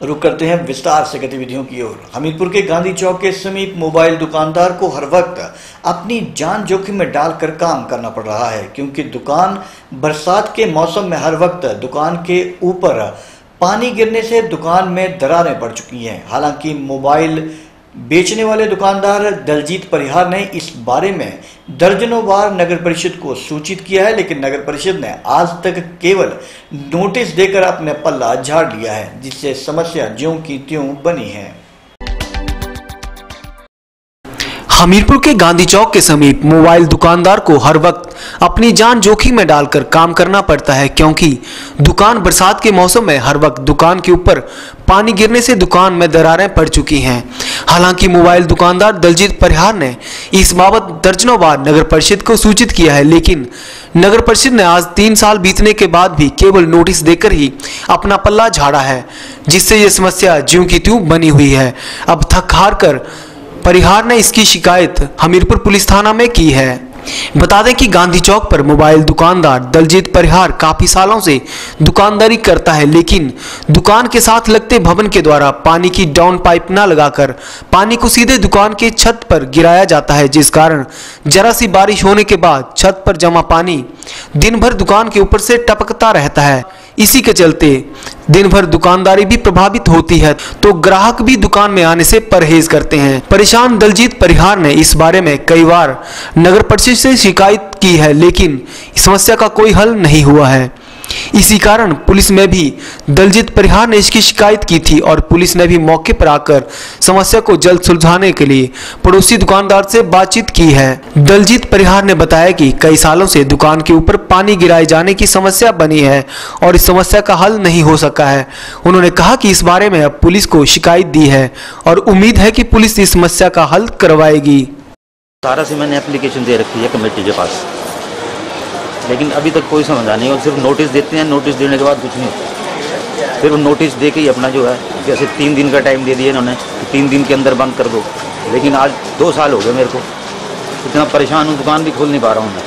रुक करते हैं विस्तार से गतिविधियों की ओर। हमीरपुर के गांधी चौक के समीप मोबाइल दुकानदार को हर वक्त अपनी जान जोखिम में डालकर काम करना पड़ रहा है, क्योंकि दुकान बरसात के मौसम में हर वक्त दुकान के ऊपर पानी गिरने से दुकान में दरारें पड़ चुकी हैं। हालाँकि मोबाइल बेचने वाले दुकानदार दलजीत परिहार ने इस बारे में दर्जनों बार नगर परिषद को सूचित किया है, लेकिन नगर परिषद ने आज तक केवल नोटिस देकर अपने पल्ला झाड़ लिया है, जिससे समस्या ज्यों की त्यों बनी है। हमीरपुर के गांधी चौक के समीप मोबाइल दुकानदार को हर वक्त अपनी जान जोखिम में डालकर काम करना पड़ता है, क्योंकि दुकान बरसात के मौसम में हर वक्त दुकान के ऊपर पानी गिरने से दुकान में दरारें पड़ चुकी हैं। हालाँकि मोबाइल दुकानदार दलजीत परिहार ने इस बाबत दर्जनों बार नगर परिषद को सूचित किया है, लेकिन नगर परिषद ने आज तीन साल बीतने के बाद भी केवल नोटिस देकर ही अपना पल्ला झाड़ा है, जिससे ये समस्या ज्यों की त्यों बनी हुई है। अब थक हार कर परिहार ने इसकी शिकायत हमीरपुर पुलिस थाना में की है। बता दें कि गांधी चौक पर मोबाइल दुकानदार दलजीत परिहार काफ़ी सालों से दुकानदारी करता है, लेकिन दुकान के साथ लगते भवन के द्वारा पानी की डाउन पाइप न लगाकर पानी को सीधे दुकान के छत पर गिराया जाता है, जिस कारण जरा सी बारिश होने के बाद छत पर जमा पानी दिन भर दुकान के ऊपर से टपकता रहता है। इसी के चलते दिन भर दुकानदारी भी प्रभावित होती है तो ग्राहक भी दुकान में आने से परहेज करते हैं। परेशान दलजीत परिहार ने इस बारे में कई बार नगर परिषद से शिकायत की है, लेकिन समस्या का कोई हल नहीं हुआ है। इसी कारण पुलिस में भी दलजीत परिहार ने इसकी शिकायत की थी और पुलिस ने भी मौके पर आकर समस्या को जल्द सुलझाने के लिए पड़ोसी दुकानदार से बातचीत की है। दलजीत परिहार ने बताया कि कई सालों से दुकान के ऊपर पानी गिराए जाने की समस्या बनी है और इस समस्या का हल नहीं हो सका है। उन्होंने कहा कि इस बारे में अब पुलिस को शिकायत दी है और उम्मीद है कि पुलिस इस समस्या का हल करवाएगी। सारा से मैंने एप्लीकेशन दे रखी है कमेटी के पास। लेकिन अभी तक कोई समझा नहीं और सिर्फ़ नोटिस देते हैं नोटिस देने के बाद कुछ नहीं होता। सिर्फ़ नोटिस दे के ही अपना जो है, जैसे तीन दिन का टाइम दे दिया इन्होंने, कि तीन दिन के अंदर बंद कर दो। लेकिन आज दो साल हो गए मेरे को। इतना परेशान हूँ, दुकान भी खोल नहीं पा रहा हूँ मैं।